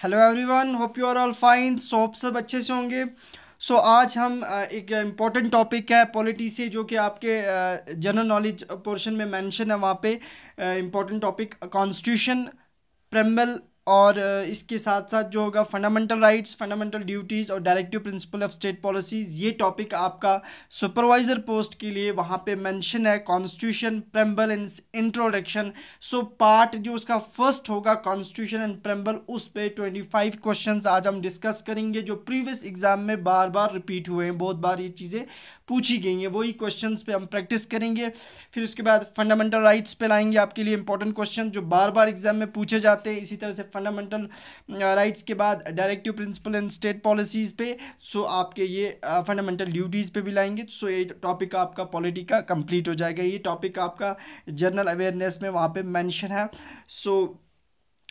Hello everyone hope you are all fine so hope सब अच्छे से होंगे। सो so, आज हम एक इंपॉर्टेंट टॉपिक है पॉलिटी से जो कि आपके जनरल नॉलेज पोर्शन में मेंशन है वहाँ पे इंपॉर्टेंट टॉपिक कॉन्स्टिट्यूशन प्रेम्बल और इसके साथ साथ जो होगा फंडामेंटल राइट्स फंडामेंटल ड्यूटीज़ और directive principle of state policies ये टॉपिक आपका सुपरवाइज़र पोस्ट के लिए वहाँ पे मेंशन है constitution preamble and introduction so part जो उसका फ़र्स्ट होगा कॉन्स्टिट्यूशन एंड प्रेम्बल उस पर ट्वेंटी फाइव क्वेश्चन आज हम डिस्कस करेंगे, जो प्रीवियस एग्ज़ाम में बार बार रिपीट हुए हैं, बहुत बार ये चीज़ें पूछी गई हैं। वही क्वेश्चन पे हम प्रैक्टिस करेंगे। फिर उसके बाद फंडामेंटल राइट्स पे लाएँगे आपके लिए इंपॉर्टेंट क्वेश्चन जो बार बार एग्ज़ाम में पूछे जाते हैं। इसी तरह से फंडामेंटल राइट्स के बाद directive principle and state policies पे सो आपके ये फंडामेंटल ड्यूटीज़ पे भी लाएँगे। सो ये टॉपिक आपका पॉलिटी का कंप्लीट हो जाएगा। ये टॉपिक आपका जनरल अवेयरनेस में वहाँ पे मेंशन है। सो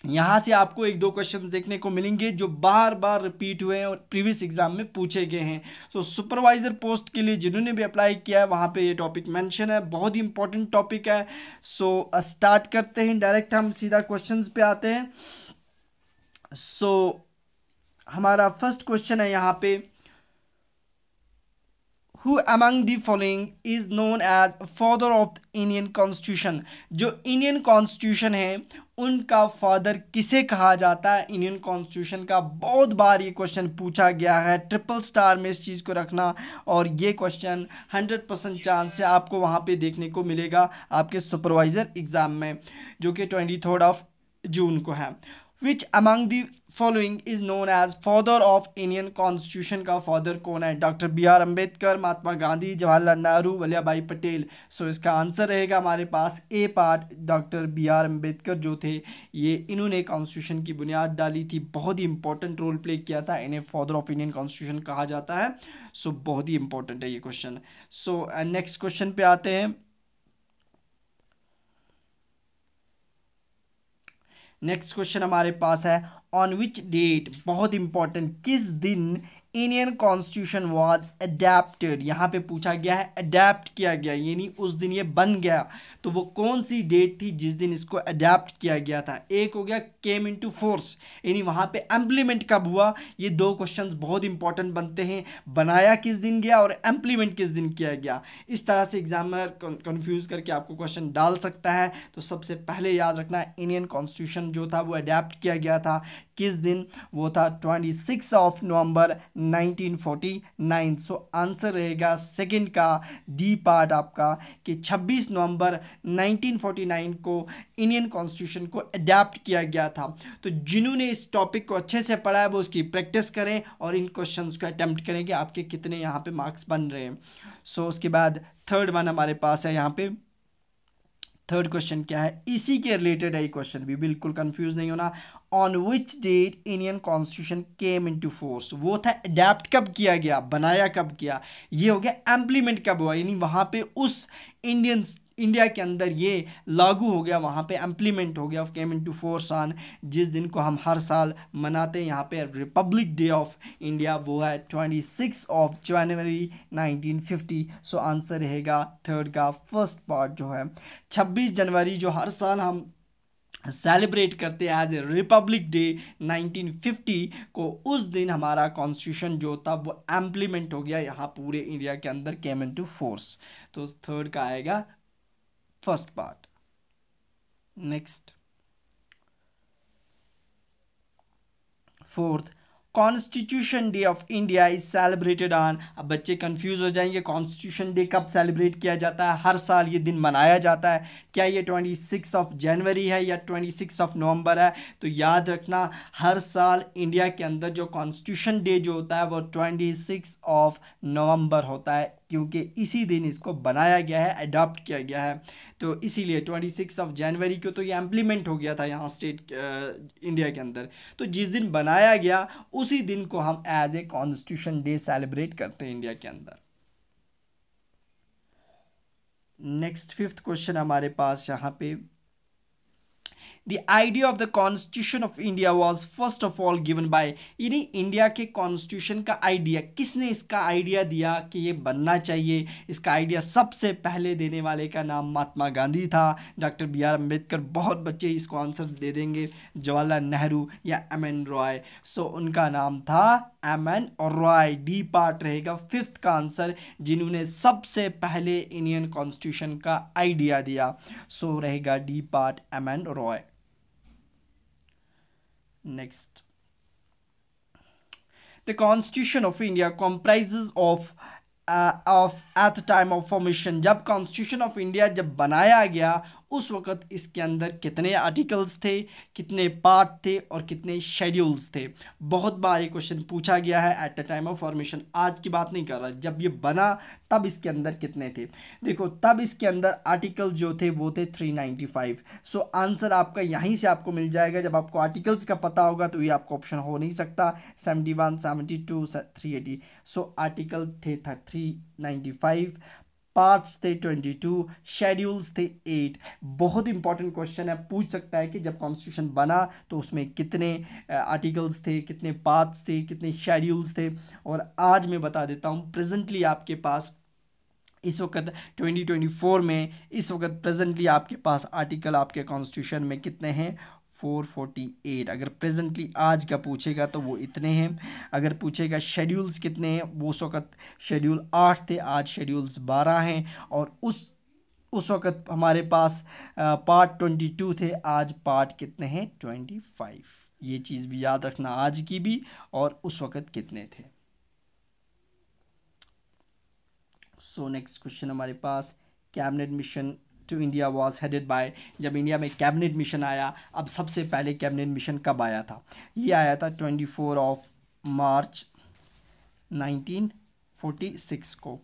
यहाँ से आपको एक दो क्वेश्चन देखने को मिलेंगे जो बार बार रिपीट हुए हैं और प्रीवियस एग्ज़ाम में पूछे गए हैं। सो सुपरवाइजर पोस्ट के लिए जिन्होंने भी अप्लाई किया है वहाँ पे ये टॉपिक मेंशन है। बहुत ही इंपॉर्टेंट टॉपिक है। सो so, स्टार्ट करते हैं। डायरेक्ट हम सीधा क्वेश्चंस पे आते हैं। सो so, हमारा फ़र्स्ट क्वेश्चन है यहाँ पे। Who among the following is known as father of Indian constitution जो इंडियन कॉन्स्टिट्यूशन है, उनका फादर किसे कहा जाता है? इंडियन कॉन्स्टिट्यूशन का बहुत बार ये क्वेश्चन पूछा गया है। ट्रिपल स्टार में इस चीज़ को रखना और ये क्वेश्चन हंड्रेड परसेंट चांस से आपको वहाँ पे देखने को मिलेगा आपके सुपरवाइज़र एग्ज़ाम में, जो कि ट्वेंटी थर्ड ऑफ़ जून को है। Which among the following is known as father of Indian constitution का फादर कौन है? Doctor B R Ambedkar Mahatma Gandhi Jawaharlal Nehru Vallabh Bhai Patel so so, इसका answer रहेगा हमारे पास A part doctor B R Ambedkar जो थे ये इन्होंने कॉन्स्टिट्यूशन की बुनियाद डाली थी। बहुत ही इंपॉर्टेंट रोल प्ले किया था इन्हें फादर ऑफ़ इंडियन कॉन्स्टिट्यूशन कहा जाता है। सो so, बहुत ही इंपॉर्टेंट है ये क्वेश्चन सो नेक्स्ट क्वेश्चन पे आते हैं। नेक्स्ट क्वेश्चन हमारे पास है ऑन विच डेट बहुत इंपॉर्टेंट किस दिन इंडियन कॉन्स्टिट्यूशन वाज अडेप्टेड यहाँ पे पूछा गया है अडेप्ट किया गया, यानी उस दिन ये बन गया। तो वो कौन सी डेट थी जिस दिन इसको अडेप्ट किया गया था? एक हो गया केम इनटू फोर्स यानी वहाँ पे एम्प्लीमेंट कब हुआ? ये दो क्वेश्चन बहुत इंपॉर्टेंट बनते हैं। बनाया किस दिन गया और एम्प्लीमेंट किस दिन किया गया? इस तरह से एग्जामिनर कन्फ्यूज़ करके आपको क्वेश्चन डाल सकता है। तो सबसे पहले याद रखना इंडियन कॉन्स्टिट्यूशन जो था वो अडेप्ट किया गया था। किस दिन? वो था twenty six of November 1949 so answer रहेगा सेकंड का डी पार्ट आपका कि 26 नवंबर 1949 को इंडियन कॉन्स्टिट्यूशन को अडेप्ट किया गया था। तो जिन्होंने इस टॉपिक को अच्छे से पढ़ा है वो उसकी प्रैक्टिस करें और इन क्वेश्चंस को अटैम्प्ट करें कि आपके कितने यहाँ पे मार्क्स बन रहे हैं। सो so, उसके बाद थर्ड वन हमारे पास है यहाँ पे। थर्ड क्वेश्चन क्या है? इसी के रिलेटेड है क्वेश्चन भी, बिल्कुल कंफ्यूज नहीं होना। On which date Indian constitution came into force वो था अडेप्ट कब किया गया, बनाया कब किया ये हो गया एम्प्लीमेंट कब हुआ? यानी वहाँ पे उस इंडियन इंडिया के अंदर ये लागू हो गया, वहाँ पे एम्प्लीमेंट हो गया of came into force on जिस दिन को हम हर साल मनाते हैं, यहाँ पे रिपब्लिक डे ऑफ़ इंडिया वो है twenty six of January nineteen fifty so answer रहेगा थर्ड का फ़र्स्ट पार्ट जो है। छब्बीस जनवरी जो हर साल हम सेलिब्रेट करते हैं एज ए रिपब्लिक डे 1950 को, उस दिन हमारा कॉन्स्टिट्यूशन जो था वो एम्प्लीमेंट हो गया, यहाँ पूरे इंडिया के अंदर केम इन टू फोर्स तो थर्ड का आएगा first part. Next. Fourth, constitution day of India is celebrated on. अब बच्चे कंफ्यूज हो जाएँगे, कॉन्स्टिट्यूशन डे कब सेलिब्रेट किया जाता है? हर साल ये दिन मनाया जाता है। क्या ये ट्वेंटी सिक्स ऑफ़ जनवरी है या ट्वेंटी सिक्स ऑफ़ नवंबर है? तो याद रखना, हर साल इंडिया के अंदर जो कॉन्स्टिट्यूशन डे जो होता है, वो ट्वेंटी सिक्स ऑफ़ नवंबर होता है। क्योंकि इसी दिन इसको बनाया गया है अडॉप्ट किया गया है। तो इसीलिए ट्वेंटी सिक्स ऑफ़ जनवरी को तो ये इम्प्लीमेंट हो गया था यहाँ स्टेट इंडिया के अंदर। तो जिस दिन बनाया गया, उसी दिन को हम as a constitution day celebrate करते हैं इंडिया के अंदर। नेक्स्ट फिफ्थ क्वेश्चन हमारे पास यहाँ पे the idea of the constitution of India was first of all given by यानी इंडिया के कॉन्स्टिट्यूशन का आइडिया किसने इसका आइडिया दिया कि ये बनना चाहिए? इसका आइडिया सबसे पहले देने वाले का नाम महात्मा गांधी था। डॉक्टर बी आर अंबेडकर बहुत बच्चे इसको आंसर दे देंगे। जवाहरलाल नेहरू या एम एन रॉय। सो उनका नाम था M N Roy. D part रहेगा। फिफ्थ का आंसर जिन्होंने सबसे पहले इंडियन कॉन्स्टिट्यूशन का आइडिया दिया। सो रहेगा D part M N Roy. Next. The Constitution of India comprises of of at the time of formation जब कॉन्स्टिट्यूशन ऑफ़ इंडिया जब बनाया गया उस वक़्त इसके अंदर कितने आर्टिकल्स थे, कितने पार्ट थे और कितने शेड्यूल्स थे। बहुत बार ये क्वेश्चन पूछा गया है at the time of formation आज की बात नहीं कर रहा, जब ये बना, तब इसके अंदर कितने थे। देखो, तब इसके अंदर आर्टिकल जो थे, वो थे 395 सो आंसर आपका यहीं से आपको मिल जाएगा। जब आपको आर्टिकल्स का पता होगा तो ये आपको ऑप्शन हो नहीं सकता। Seventy one seventy two three eighty so article थे, था थ्री पार्ट्स थे ट्वेंटी टू शेड्यूल्स थे एट। बहुत इंपॉर्टेंट क्वेश्चन है, पूछ सकता है कि जब कॉन्स्टिट्यूशन बना तो उसमें कितने आर्टिकल्स थे, कितने पार्ट्स थे, कितने शेड्यूल्स थे। और आज मैं बता देता हूँ प्रेजेंटली आपके पास इस वक्त 2024 में, इस वक्त प्रेजेंटली आपके पास आर्टिकल आपके कॉन्स्टिट्यूशन में कितने हैं फोर फोर्टी एट। अगर प्रेजेंटली आज का पूछेगा तो वो इतने हैं। अगर पूछेगा शेड्यूल्स कितने हैं, वो उस वक्त शेड्यूल आठ थे, आज शेड्यूल्स बारह हैं और उस उस वक्त हमारे पास पार्ट ट्वेंटी टू थे, आज पार्ट कितने हैं, ट्वेंटी फाइव। ये चीज़ भी याद रखना आज की भी और उस वक्त कितने थे। सो नेक्स्ट क्वेश्चन हमारे पास, cabinet mission to India was headed by जब इंडिया में कैबिनेट मिशन आया, अब सबसे पहले कैबिनेट मिशन कब आया था? ये आया था twenty four of March nineteen forty six को।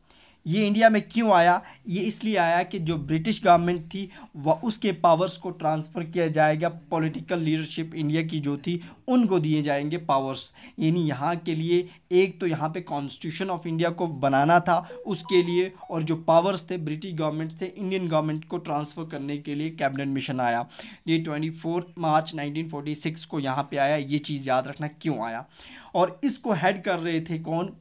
ये इंडिया में क्यों आया? ये इसलिए आया कि जो ब्रिटिश गवर्नमेंट थी, वह उसके पावर्स को ट्रांसफ़र किया जाएगा। पॉलिटिकल लीडरशिप इंडिया की जो थी, उनको दिए जाएँगे पावर्स यानी यहाँ के लिए एक तो यहाँ पे कॉन्स्टिट्यूशन ऑफ़ इंडिया को बनाना था उसके लिए, और जो पावर्स थे ब्रिटिश गवर्नमेंट से इंडियन गवर्नमेंट को ट्रांसफ़र करने के लिए कैबिनेट मिशन आया। ये ट्वेंटी मार्च नाइनटीन को यहाँ पर आया। ये चीज़ याद रखना क्यों आया? और इसको हेड कर रहे थे कौन?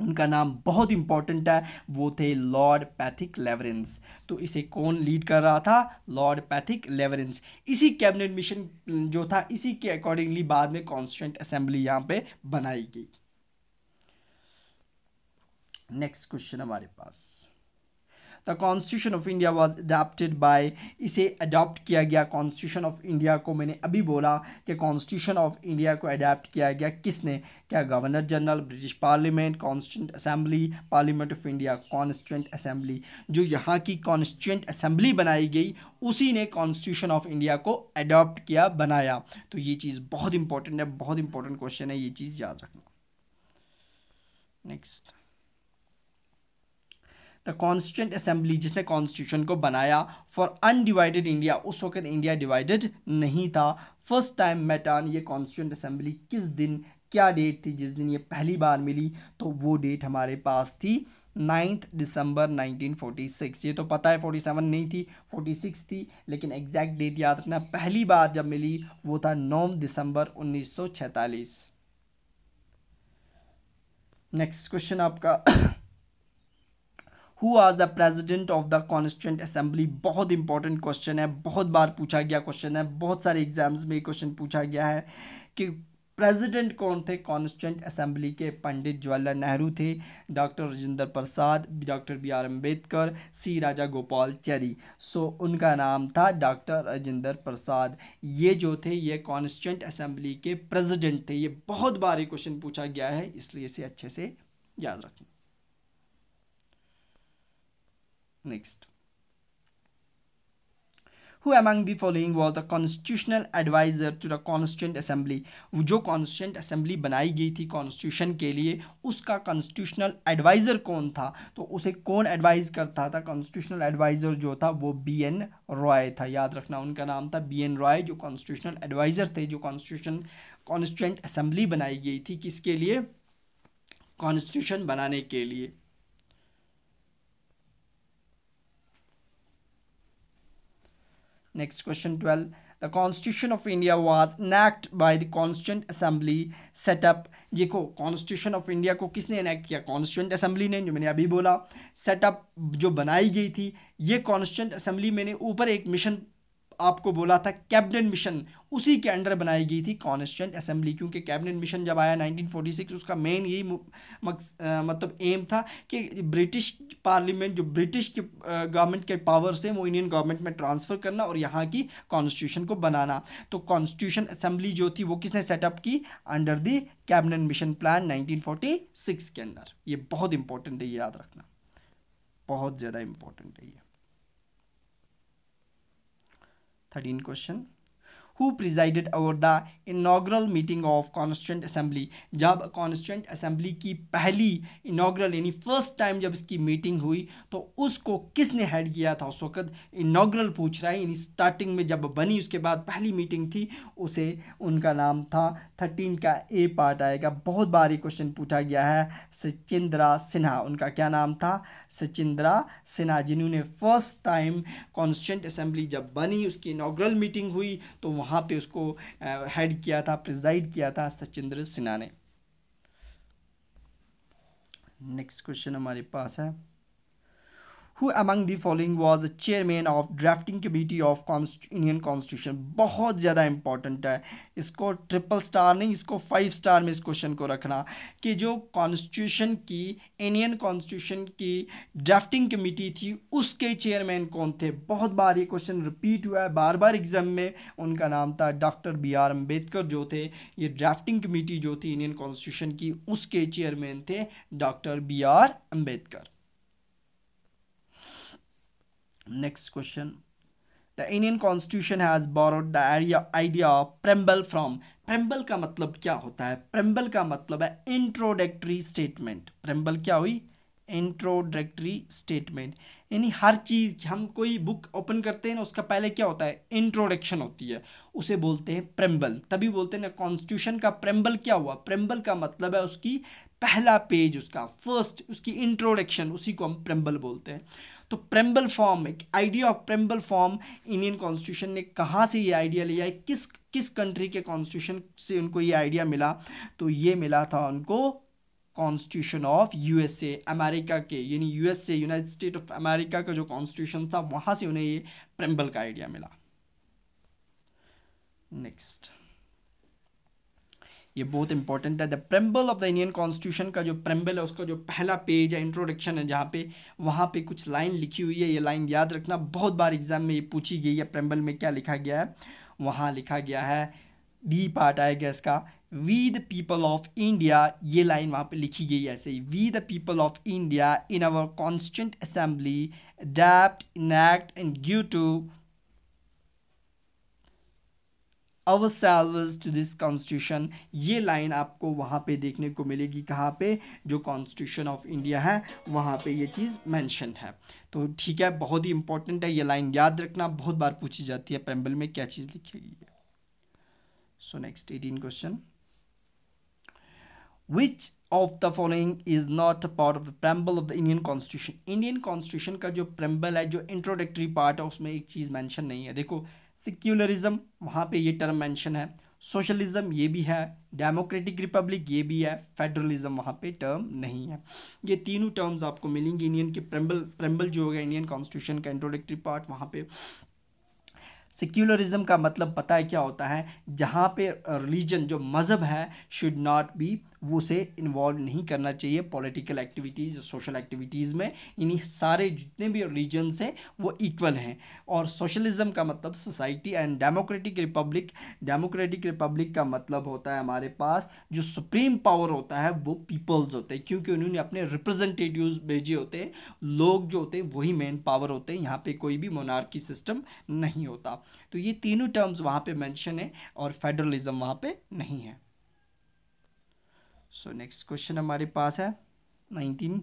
उनका नाम बहुत इंपॉर्टेंट है, वो थे लॉर्ड पैथिक लेवरेंस तो इसे कौन लीड कर रहा था? लॉर्ड पैथिक लेवरेंस इसी कैबिनेट मिशन जो था, इसी के अकॉर्डिंगली बाद में कॉन्स्टेंट असेंबली यहाँ पे बनाई गई। नेक्स्ट क्वेश्चन हमारे पास। The constitution of India was adapted by इसे अडॉप्ट किया गया। कॉन्स्टिट्यूशन ऑफ़ इंडिया को मैंने अभी बोला कि कॉन्स्टिट्यूशन ऑफ़ इंडिया को अडेप्ट किया गया किसने? क्या governor general British parliament constituent assembly parliament of India constituent assembly जो यहाँ की कॉन्स्टिट्यूंट असेंबली बनाई गई, उसी ने कॉन्स्टिट्यूशन ऑफ़ इंडिया को अडॉप्ट किया, बनाया। तो ये चीज़ बहुत इंपॉर्टेंट है, बहुत इंपॉर्टेंट क्वेश्चन है, ये चीज़ याद रखना। नेक्स्ट द कॉन्स्टिट्यूंट असेंबली जिसने कॉन्स्टिट्यूशन को बनाया फॉर अनडिवाइडेड इंडिया उस वक्त इंडिया डिवाइडेड नहीं था। फ़र्स्ट टाइम मेटान ये कॉन्स्टिट्यूंट असेंबली किस दिन, क्या डेट थी, जिस दिन ये पहली बार मिली तो वो डेट हमारे पास थी नाइन्थ दिसंबर 1946 ये तो पता है 47 नहीं थी 46 थी, लेकिन एग्जैक्ट डेट याद रखना, पहली बार जब मिली, वो था 9 दिसंबर 1946 नेक्स्ट क्वेश्चन आपका हु आज the president of the constituent assembly बहुत इंपॉर्टेंट क्वेश्चन है, बहुत बार पूछा गया क्वेश्चन है, बहुत सारे एग्ज़ाम्स में क्वेश्चन पूछा गया है कि प्रेसिडेंट कौन थे? कॉन्स्टिट्यूंट असेंबली के पंडित जवाहरलाल नेहरू थे doctor Rajendra Prasad doctor B R Ambedkar C Raja Gopal Chari. So उनका नाम था डॉक्टर राजेंद्र प्रसाद। ये जो थे, ये कॉन्स्टिट्यूंट असेंबली के प्रेसिडेंट थे। ये बहुत बार ये क्वेश्चन पूछा गया है, इसलिए इसे अच्छे से याद रखें। Next. Who among the following was the constitutional advisor to the constituent assembly? जो constituent assembly बनाई गई थी constitution के लिए उसका constitutional advisor कौन था तो उसे कौन advise करता था constitutional advisor जो था वो बी एन रॉय था याद रखना उनका नाम था बी एन रॉय जो constitutional advisor थे जो constitution constituent assembly बनाई गई थी किसके लिए constitution बनाने के लिए Next question 12. The constitution of India enacted by by the Assembly assembly set up देखो कॉन्स्टिट्यूशन ऑफ़ इंडिया को किसने इनैक्ट किया कॉन्स्टिट्यूंट असेंबली ने जो मैंने अभी बोला सेटअप जो बनाई गई थी ये कॉन्स्टिट्यूंट असेंबली मैंने ऊपर एक मिशन आपको बोला था कैबिनेट मिशन उसी के अंडर बनाई गई थी कॉन्स्टिट्यूंट असेंबली, क्योंकि कैबिनेट मिशन जब आया 1946 उसका मेन यही मतलब एम था कि ब्रिटिश पार्लियामेंट जो ब्रिटिश के गवर्नमेंट के पावर्स हैं वो इंडियन गवर्नमेंट में ट्रांसफ़र करना और यहाँ की कॉन्स्टिट्यूशन को बनाना। तो कॉन्स्टिट्यूशन असेंबली जो थी, वो किसने सेटअप की? Under the cabinet mission plan nineteen के अंदर। ये बहुत इंपॉर्टेंट है याद रखना। बहुत ज़्यादा इंपॉर्टेंट है ये। Thirteen question who presided over the inaugural meeting of constituent assembly जब constituent assembly की पहली inaugural, यानी फ़र्स्ट टाइम जब इसकी मीटिंग हुई तो उसको किसने हेड किया था? उस वक्त इनाग्रल पूछ रहा है, यानी स्टार्टिंग में जब बनी, उसके बाद पहली मीटिंग थी, उसे उनका नाम था थर्टीन का ए पार्ट आएगा। बहुत बार ये क्वेश्चन पूछा गया है, सचिंद्रा सिन्हा, उनका क्या नाम था? सचिंद्रा सिन्हा, जिन्होंने फ़र्स्ट टाइम कॉन्स्टिट्यूंट असेंबली जब बनी, उसकी इनाग्रल मीटिंग हुई तो वहाँ वहाँ पे उसको हेड किया था प्रिजाइड किया था सचिंद्र सिन्हा ने। नेक्स्ट क्वेश्चन हमारे पास है। Who among the following was chairman of drafting committee of Indian constitution बहुत ज़्यादा इंपॉर्टेंट है। इसको ट्रिपल स्टार नहीं, इसको फाइव स्टार में इस क्वेश्चन को रखना कि जो कॉन्स्टिट्यूशन की इंडियन कॉन्स्टिट्यूशन की ड्राफ्टिंग कमेटी थी, उसके चेयरमैन कौन थे? बहुत बार ये क्वेश्चन रिपीट हुआ है। बार बार एग्ज़ाम में उनका नाम था डॉक्टर बी आर अंबेडकर जो थे। ये ड्राफ्टिंग कमेटी जो थी इंडियन कॉन्स्टिट्यूशन की, उसके चेयरमैन थे doctor B R Ambedkar Next question. The Indian Constitution has borrowed the idea of preamble from preamble का मतलब क्या होता है? Preamble का मतलब है introductory statement. Preamble क्या हुई? इंट्रोडक्टरी स्टेटमेंट यानी हर चीज़, हम कोई बुक ओपन करते हैं ना, उसका पहले क्या होता है? इंट्रोडक्शन होती है। उसे बोलते हैं प्रेम्बल तभी बोलते हैं ना कॉन्स्टिट्यूशन का प्रेम्बल क्या हुआ? प्रेम्बल का मतलब है उसकी पहला पेज उसका फ़र्स्ट उसकी इंट्रोडक्शन उसी को हम प्रेम्बल बोलते हैं। तो प्रेम्बल फॉर्म एक idea of preamble form Indian constitution ने कहाँ से ये आइडिया लिया है? किस किस कंट्री के कॉन्स्टिट्यूशन से उनको ये आइडिया मिला? तो ये मिला था उनको कॉन्स्टिट्यूशन ऑफ़ यूएसए अमेरिका के, यानी USA United State of America का जो कॉन्स्टिट्यूशन था, वहाँ से उन्हें ये प्रेम्बल का आइडिया मिला। नेक्स्ट ये बहुत इंपॉर्टेंट है. The preamble of the Indian constitution का जो प्रेम्बल है, उसका जो पहला पेज है इंट्रोडक्शन है, जहाँ पे, वहाँ पे कुछ लाइन लिखी हुई है. ये लाइन याद रखना, बहुत बार एग्ज़ाम में ये पूछी गई है प्रेम्बल में क्या लिखा गया है? वहाँ लिखा गया है डी पार्ट आएगा इसका. We the people of India ये लाइन वहाँ पे लिखी गई है ऐसे ही. We the people of India in our constituent assembly adopt enact and give to ourselves to this constitution ये लाइन आपको वहाँ पे देखने को मिलेगी कहाँ पे? जो कॉन्स्टिट्यूशन ऑफ़ इंडिया है, वहाँ पे ये चीज़ मैंशन है। तो ठीक है, बहुत ही इंपॉर्टेंट है ये लाइन याद रखना। बहुत बार पूछी जाती है पेम्बल में क्या चीज़ लिखी गई है। So next eighteen question which of the following is not part of the preamble of the Indian constitution Indian constitution का जो प्रेम्बल है, जो इंट्रोडक्टरी पार्ट है, उसमें एक चीज़ मैंशन नहीं है। देखो सिक्यूलरिज्म, वहाँ पे ये टर्म मेंशन है। सोशलिज्म ये भी है डेमोक्रेटिक रिपब्लिक ये भी है फेडरलिज्म वहाँ पे टर्म नहीं है। ये तीनों टर्म्स आपको मिलेंगी इंडियन के प्रेम्बल प्रेम्बल जो होगा इंडियन कॉन्स्टिट्यूशन का इंट्रोडक्टरी पार्ट वहाँ पे। सेक्युलरिज्म का मतलब पता है क्या होता है? जहाँ पे रिलीजन जो मज़हब है शुड नॉट बी वो उसे इन्वॉल्व नहीं करना चाहिए पॉलिटिकल एक्टिविटीज़ सोशल एक्टिविटीज़ में। इन्हीं सारे जितने भी रिलीजन्स हैं, वो इक्वल हैं। और सोशलिज्म का मतलब society and democratic republic democratic republic का मतलब होता है हमारे पास, जो सुप्रीम पावर होता है, वो पीपल्स होते हैं। क्योंकि उन्होंने अपने रिप्रेजेंटेटिव भेजे होते हैं, लोग जो होते हैं, वही मेन पावर होते हैं। यहाँ पे कोई भी मोनार्की सिस्टम नहीं होता। तो ये तीनों टर्म्स वहाँ पे मेंशन है और फेडरलिज्म वहाँ पे नहीं है। सो नेक्स्ट क्वेश्चन हमारे पास है nineteen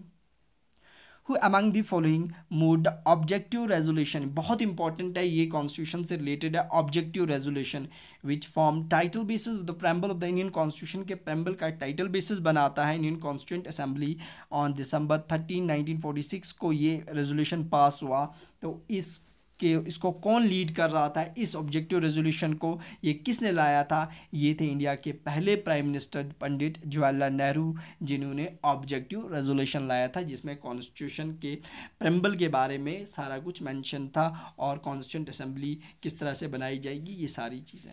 who among the following moved objective resolution बहुत इंपॉर्टेंट है, ये कॉन्स्टिट्यूशन से रिलेटेड है objective resolution which form title basis the preamble of the Indian constitution के प्रेम्बल का टाइटल बेसिस बनाता है Indian constituent assembly on December thirteen nineteen forty six को ये रेजोल्यूशन पास हुआ। तो इस कि इसको कौन लीड कर रहा था, इस ऑब्जेक्टिव रेजोल्यूशन को ये किसने लाया था? ये थे इंडिया के पहले प्राइम मिनिस्टर पंडित जवाहरलाल नेहरू जिन्होंने ऑब्जेक्टिव रेजोल्यूशन लाया था, जिसमें कॉन्स्टिट्यूशन के प्रम्बल के बारे में सारा कुछ मेंशन था और कॉन्स्टिट्यूंट असेंबली किस तरह से बनाई जाएगी, ये सारी चीज़ें।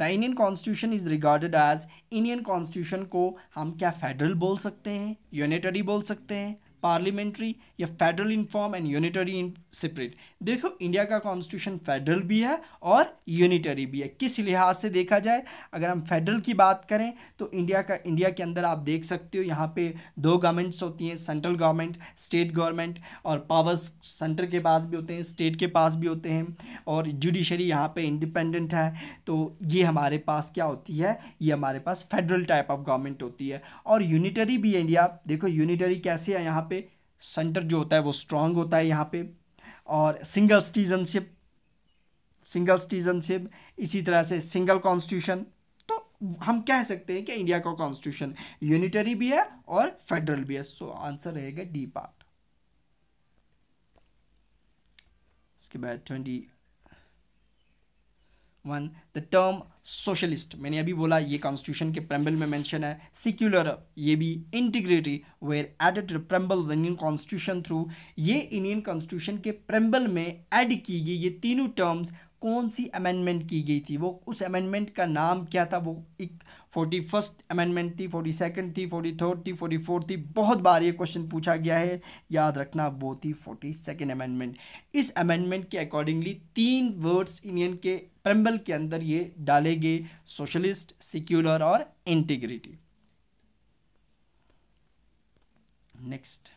The Indian constitution is regarded as Indian constitution को हम क्या फेडरल बोल सकते हैं यूनिटरी बोल सकते हैं? पार्लियामेंट्री या federal in form and unitary in separate देखो इंडिया का कॉन्स्टिट्यूशन फेडरल भी है और यूनिटरी भी है। किस लिहाज से देखा जाए? अगर हम फेडरल की बात करें तो इंडिया का इंडिया के अंदर आप देख सकते हो, यहाँ पे दो गवर्नमेंट्स होती हैं सेंट्रल गवर्नमेंट स्टेट गवर्नमेंट और पावर्स सेंटर के पास भी होते हैं स्टेट के पास भी होते हैं और जुडिशरी यहाँ पे इंडिपेंडेंट है। तो ये हमारे पास क्या होती है? ये हमारे पास फेडरल टाइप ऑफ़ गवर्नमेंट होती है और यूनिटरी भी इंडिया देखो यूनिटरी कैसे है? यहाँ पे सेंटर जो होता है वो स्ट्रांग होता है यहाँ पे। और सिंगल सिटीजनशिप सिंगल सिटीजनशिप, इसी तरह से सिंगल कॉन्स्टिट्यूशन। तो हम कह सकते हैं कि इंडिया का कॉन्स्टिट्यूशन यूनिटरी भी है और फेडरल भी है। सो आंसर रहेगा डी पार्ट उसके बाद twenty one the term socialist मैंने अभी बोला, ये कॉन्स्टिट्यूशन के प्रेम्बल में मेंशन है। सिक्युलर ये भी integrity were added preamble Indian constitution through ये इंडियन कॉन्स्टिट्यूशन के प्रेम्बल में ऐड की गई ये तीनों टर्म्स कौन सी अमेंडमेंट की गई थी? वो उस अमेंडमेंट का नाम क्या था? वो एक फोर्टी फ़र्स्ट अमेंडमेंट थी फोर्टी सेकेंड थी फोर्टी थर्ड थी फोर्टी फोर्थ थी। बहुत बार ये क्वेश्चन पूछा गया है। याद रखना, वो थी फोर्टी सेकेंड अमेंडमेंट इस अमेंडमेंट के अकॉर्डिंगली तीन वर्ड्स इंडियन के प्रम्बल के अंदर ये डाले गए सोशलिस्ट सिक्यूलर और integrity next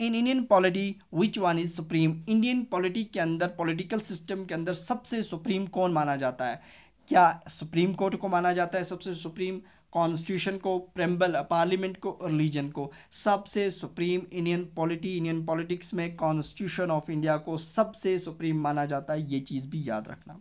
in Indian polity which one is supreme Indian polity के अंदर पॉलिटिकल सिस्टम के अंदर सबसे सुप्रीम कौन माना जाता है? क्या सुप्रीम कोर्ट को माना जाता है सबसे सुप्रीम कॉन्स्टिट्यूशन को प्रेम्बल पार्लियामेंट को रिलीजन को। सबसे supreme Indian polity Indian politics में कॉन्स्टिट्यूशन ऑफ़ इंडिया को सबसे सुप्रीम माना जाता है, ये चीज़ भी याद रखना।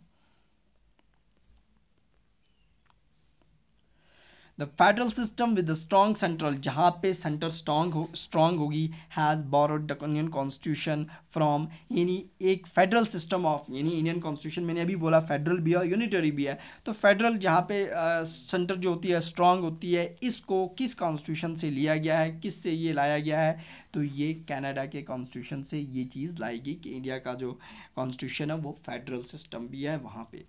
The federal system with the strong central जहाँ पे सेंटर स्ट्रॉन्ग हो स्ट्रॉन्ग होगी has borrowed the Indian constitution from यानी एक फेडरल सिस्टम ऑफ़ यानी इंडियन कॉन्स्टिट्यूशन मैंने अभी बोला फेडरल भी है यूनिटरी भी है। तो फेडरल जहाँ पे सेंटर uh, जो होती है स्ट्रॉन्ग होती है इसको किस कॉन्स्टिट्यूशन से लिया गया है किस से ये लाया गया है? तो ये कनाडा के कॉन्स्टिट्यूशन से ये चीज़ लाएगी कि इंडिया का जो कॉन्स्टिट्यूशन है वो फेडरल सिस्टम भी है वहाँ पर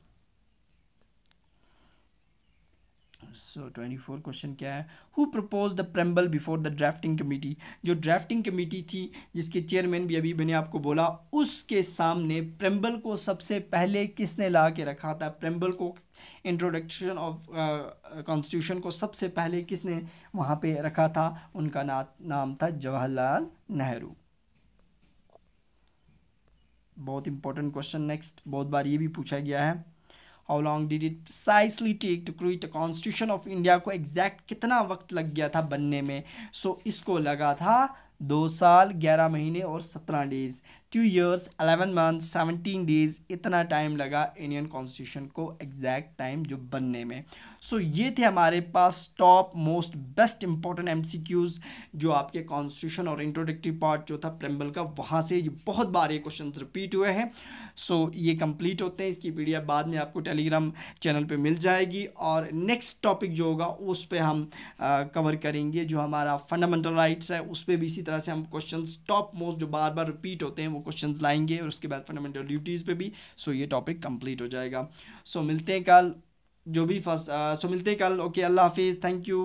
सो ट्वेंटी फोर क्वेश्चन क्या है? Who propose the preamble before the drafting committee जो ड्राफ्टिंग कमेटी थी जिसके चेयरमैन भी अभी मैंने आपको बोला उसके सामने प्रेम्बल को सबसे पहले किसने ला के रखा था? प्रेम्बल को इंट्रोडक्शन ऑफ़ कॉन्स्टिट्यूशन को सबसे पहले किसने वहाँ पे रखा था? उनका ना, नाम था जवाहरलाल नेहरू। बहुत इंपॉर्टेंट क्वेश्चन नेक्स्ट बहुत बार ये भी पूछा गया है। How long did it precisely take to create the constitution of India को एग्जैक्ट कितना वक्त लग गया था बनने में? सो so, इसको लगा था दो साल ग्यारह महीने और सत्रह days two years eleven month seventeen days इतना टाइम लगा इंडियन कॉन्स्टिट्यूशन को एग्जैक्ट टाइम जो बनने में। सो so, ये थे हमारे पास top most best important MCQs जो आपके कॉन्स्टिट्यूशन और इंट्रोडक्टिव पार्ट जो था प्रेम्बल का वहाँ से बहुत बार ये क्वेश्चन रिपीट हुए हैं। सो so, ये कंप्लीट होते हैं इसकी पीडीएफ बाद में आपको टेलीग्राम चैनल पे मिल जाएगी और नेक्स्ट टॉपिक जो होगा उस पर हम कवर करेंगे जो हमारा फंडामेंटल राइट्स है उस पर भी इसी तरह से हम क्वेश्चन टॉप मोस्ट जो बार बार रिपीट होते हैं वो क्वेश्चन लाएँगे और उसके बाद फंडामेंटल ड्यूटीज़ पे भी। सो ये टॉपिक कंप्लीट हो जाएगा। सो मिलते हैं कल, जो भी फ़र्स्ट सो मिलते हैं कल। ओके अल्लाह हाफिज़। Thank you